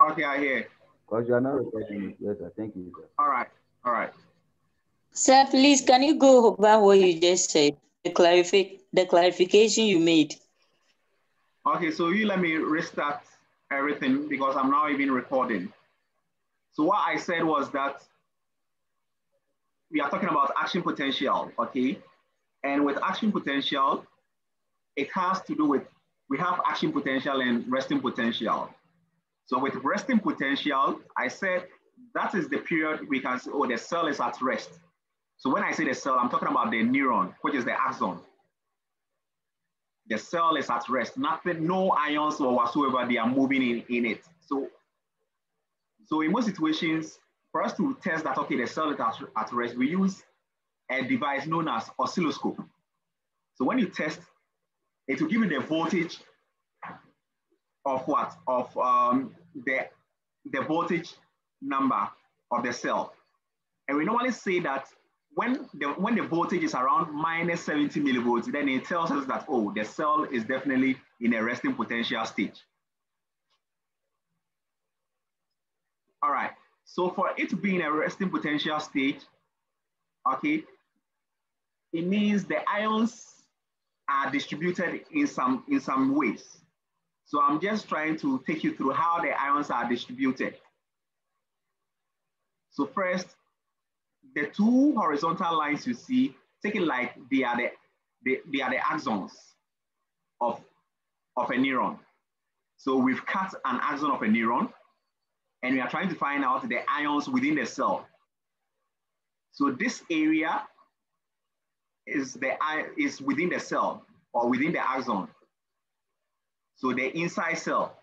Okay, I hear. Because you are not recording. Yes, sir. Thank you, sir. All right, all right. Sir, please, can you go over what you just said? The, clarifi- the clarification you made. Okay, so you let me restart everything because I'm now even recording. So what I said was that we are talking about action potential, okay? And with action potential, it has to do with, we have action potential and resting potential. So with resting potential, I said that is the period we can say, oh, the cell is at rest. So when I say the cell, I'm talking about the neuron, which is the axon. The cell is at rest. Nothing, no ions or whatsoever, they are moving in, in it. So, so in most situations, for us to test that, okay, the cell is at, at rest, we use a device known as oscilloscope. So when you test, it will give you the voltage of what? Of um, the, the voltage number of the cell. And we normally say that when the, when the voltage is around minus 70 millivolts, then it tells us that, oh, the cell is definitely in a resting potential stage. All right, so for it to be in a resting potential stage, okay, it means the ions are distributed in some, in some ways. So I'm just trying to take you through how the ions are distributed. So first, the two horizontal lines you see, take it like they are the, they, they are the axons of, of a neuron. So we've cut an axon of a neuron and we are trying to find out the ions within the cell. So this area is, the, is within the cell or within the axon. So the inside cell,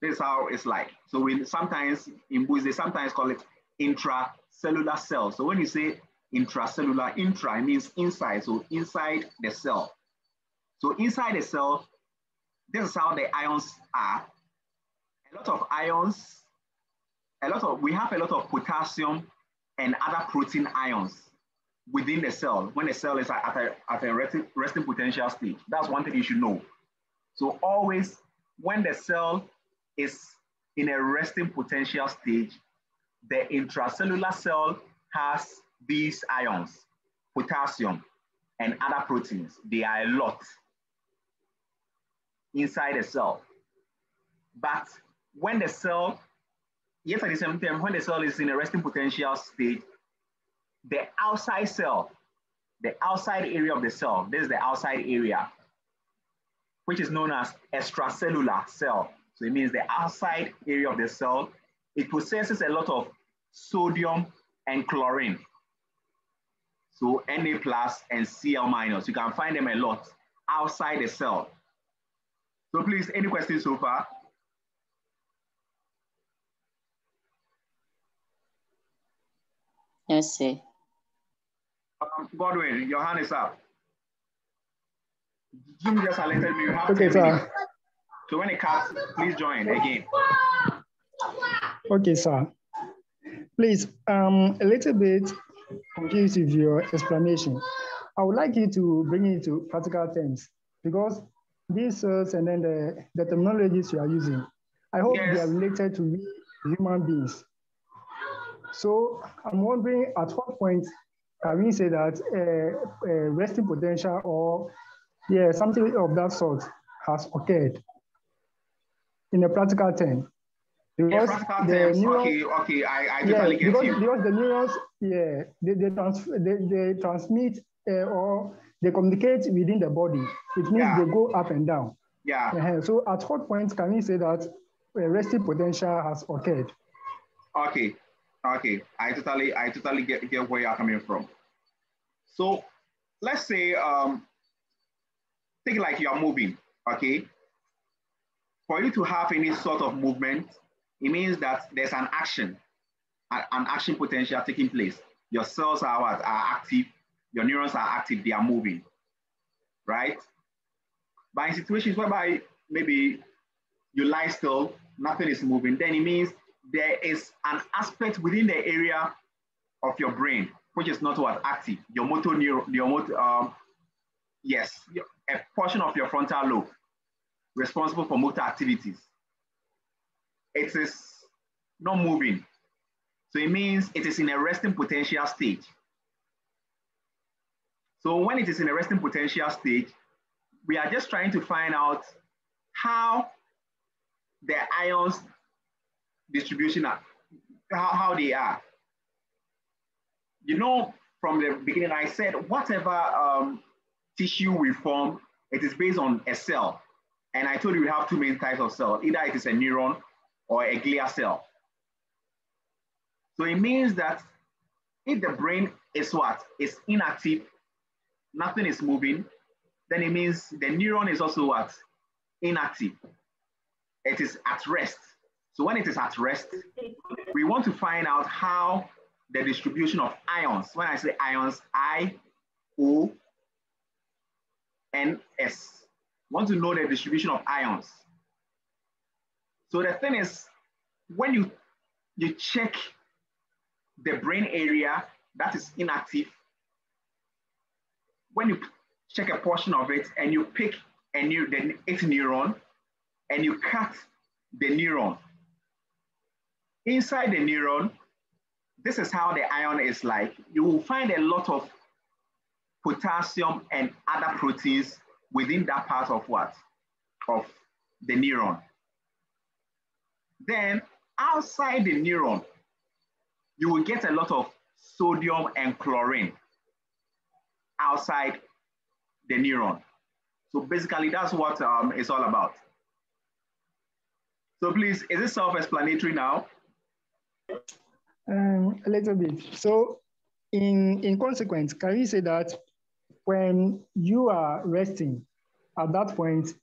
this is how it's like. So we sometimes in books, they sometimes call it intracellular cell. So when you say intracellular, intra means inside, so inside the cell. So inside the cell, this is how the ions are. A lot of ions, a lot of, we have a lot of potassium and other protein ions within the cell when the cell is at a, at a resting, potential stage. That's one thing you should know. So always when the cell is in a resting potential stage, the intracellular cell has these ions, potassium and other proteins. They are a lot inside the cell. But when the cell, yes, at the same time, when the cell is in a resting potential state, the outside cell, the outside area of the cell, this is the outside area, which is known as extracellular cell. So it means the outside area of the cell, it possesses a lot of sodium and chlorine. So Na plus and Cl minus, you can find them a lot outside the cell. So please, any questions so far? Yes, sir. Um, Godwin, your hand is up. Zoom just alerted me. You have Okay, sir. minutes. So when it cuts, please join again. Okay, sir. Please, um, a little bit confused with your explanation. I would like you to bring it to practical terms because these cells and then the, the terminologies you are using, I hope they are related to we human beings. So I'm wondering at what point can we say that uh, uh, resting potential or yeah, something of that sort has occurred in a practical term? Because practical the terms, neurons- okay, okay, I, I yeah, totally get because, you. because the neurons, yeah, they, they, trans, they, they transmit uh, or they communicate within the body. It means Yeah. they go up and down. Yeah, Uh-huh. So at what point can we say that uh, resting potential has occurred? okay, okay. I totally, I totally get, get where you're coming from. So let's say, um, think like you're moving, okay? For you to have any sort of movement, it means that there's an action, an action potential taking place. Your cells are, are active, your neurons are active, they are moving, right? But in situations whereby maybe you lie still, nothing is moving, then it means there is an aspect within the area of your brain which is not what active. Your motor neuron, your motor, um, yes, a portion of your frontal lobe responsible for motor activities. It is not moving. So it means it is in a resting potential stage. So when it is in a resting potential stage, we are just trying to find out how the ions distribution are, how, how they are. You know, from the beginning, I said whatever um, tissue we form, it is based on a cell. And I told you we have two main types of cell. Either it is a neuron or a glial cell. So it means that if the brain is what? Is inactive, nothing is moving, then it means the neuron is also what? Inactive. It is at rest. So when it is at rest, we want to find out how the distribution of ions, when I say ions, I, O, N, S, want to know the distribution of ions. So the thing is, when you, you check the brain area that is inactive, when you check a portion of it and you pick a new, the eighth neuron and you cut the neuron, inside the neuron, this is how the ion is like. You will find a lot of potassium and other proteins within that part of what? Of the neuron. Then outside the neuron, you will get a lot of sodium and chlorine outside the neuron. So basically that's what um, it's all about. So please, is it self-explanatory now? Um, a little bit. So in, in consequence, can we say that when you are resting, at that point,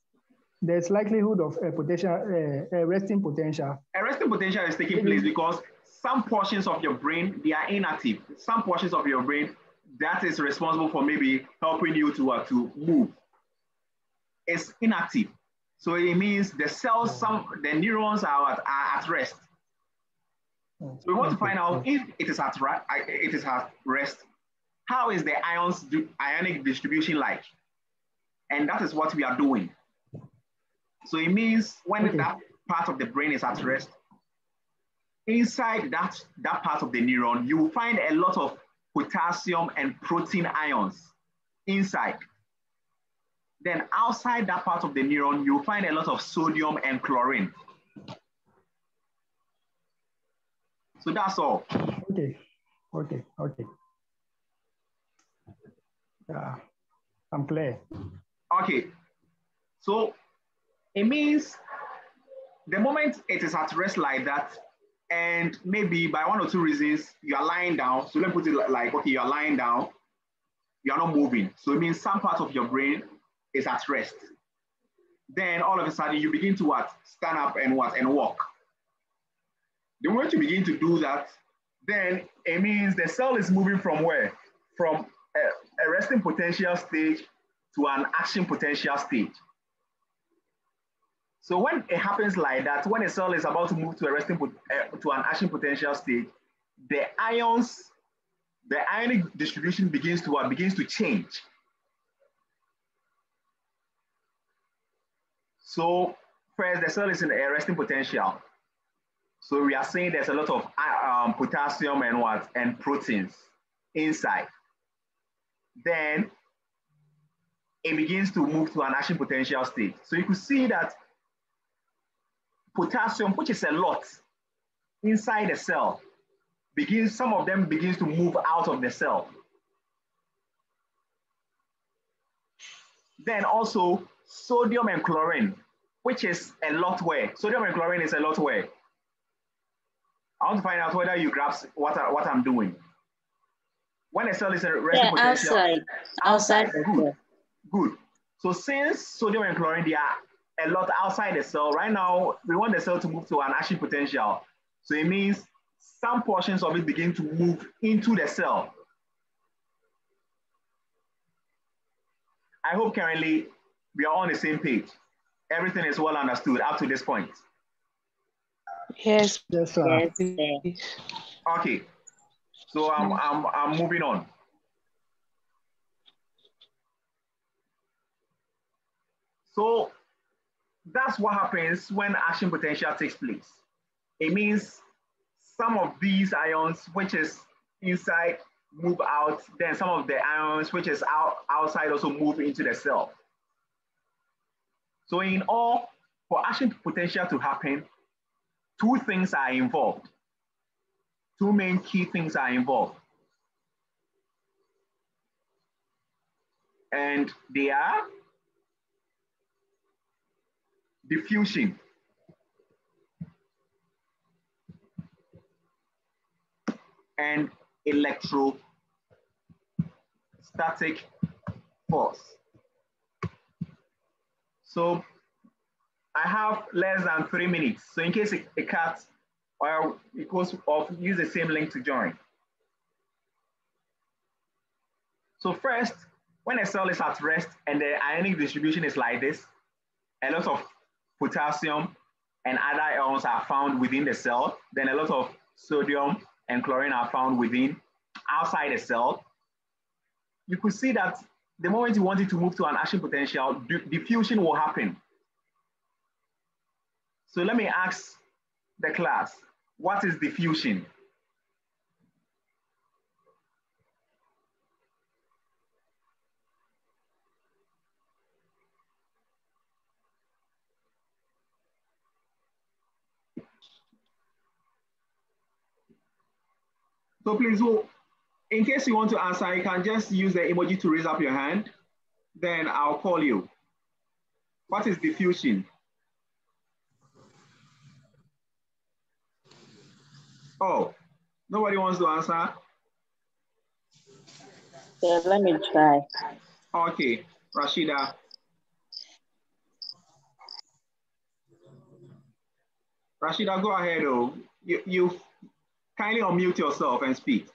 there's likelihood of a potential, uh, a resting potential. A resting potential is taking place because some portions of your brain, they are inactive. Some portions of your brain, that is responsible for maybe helping you to, uh, to move. It's inactive. So it means the cells, some the neurons are at, are at rest. So we want to find out if it is at it is at rest. How is the ions ionic distribution like? And that is what we are doing. So it means when okay. that part of the brain is at rest, inside that, that part of the neuron, you will find a lot of potassium and protein ions inside. Then outside that part of the neuron, you'll find a lot of sodium and chlorine. So that's all. Okay, okay, okay. Yeah, I'm clear. Okay, so it means the moment it is at rest like that, and maybe by one or two reasons, you are lying down. So let me put it like, okay, you are lying down, you are not moving. So it means some part of your brain is at rest. Then all of a sudden you begin to what? Stand up and what? And walk. The moment you begin to do that, then it means the cell is moving from where? From a, a resting potential stage to an action potential stage. So when it happens like that, when a cell is about to move to a resting uh, to an action potential stage, the ions, the ionic distribution begins to what? Begins to change. So first, the cell is in a resting potential. So we are saying there's a lot of um, potassium and what and proteins inside. Then it begins to move to an action potential state. So you could see that potassium, which is a lot inside the cell, begins, some of them begins to move out of the cell. Then also sodium and chlorine which is a lot where sodium and chlorine is a lot where. I want to find out whether you grasp what, I, what I'm doing. When a hmm, cell is a yeah, potential, outside, outside, good, good. So since sodium and chlorine, they are a lot outside the cell. Right now, we want the cell to move to an action potential. So it means some portions of it begin to move into the cell. I hope currently we are on the same page everything is well understood up to this point. Yes. Yes, sir. Yes. Okay. So I'm, I'm, I'm moving on. So that's what happens when action potential takes place. It means some of these ions, which is inside, move out. Then some of the ions, which is out, outside, also move into the cell. So in all, for action potential to happen, two things are involved. Two main key things are involved. And they are diffusion. and electrostatic force. So I have less than three minutes. So in case it, it cuts or it goes off, use the same link to join. So first, when a cell is at rest and the ionic distribution is like this, a lot of potassium and other ions are found within the cell, then a lot of sodium and chlorine are found within, outside the cell. You could see that the moment you want it to move to an action potential, diffusion will happen. So let me ask the class, what is diffusion? So please, in case you want to answer, you can just use the emoji to raise up your hand. Then I'll call you. What is diffusion? Oh, nobody wants to answer? Yeah, let me try. Okay, Rashida. Rashida, go ahead. Oh, you, you kindly unmute yourself and speak.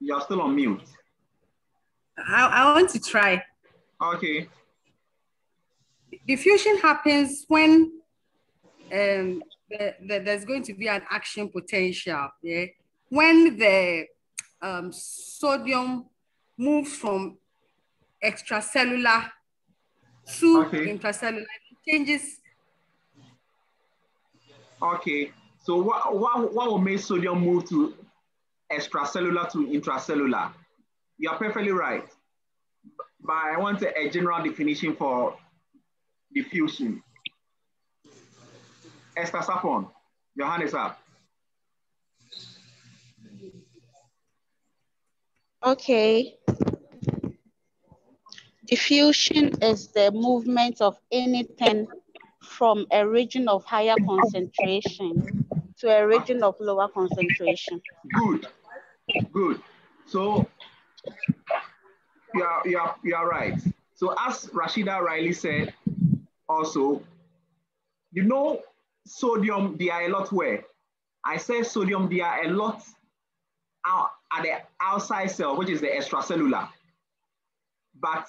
You're still on mute. I, I want to try. Okay. Diffusion happens when um, the, the, there's going to be an action potential. Yeah? When the um, sodium moves from extracellular to okay. intracellular, it changes. Okay. So what, what, what will make sodium move to extracellular to intracellular? You're perfectly right. But I want a, a general definition for diffusion. Esther Sapon, your hand is up. Okay. Diffusion is the movement of anything from a region of higher concentration to a region of lower concentration. Good, good. So you are, you are, you are right. So as Rashida rightly said, also, you know, sodium, they are a lot where? I say sodium, they are a lot out at the outside cell, which is the extracellular. But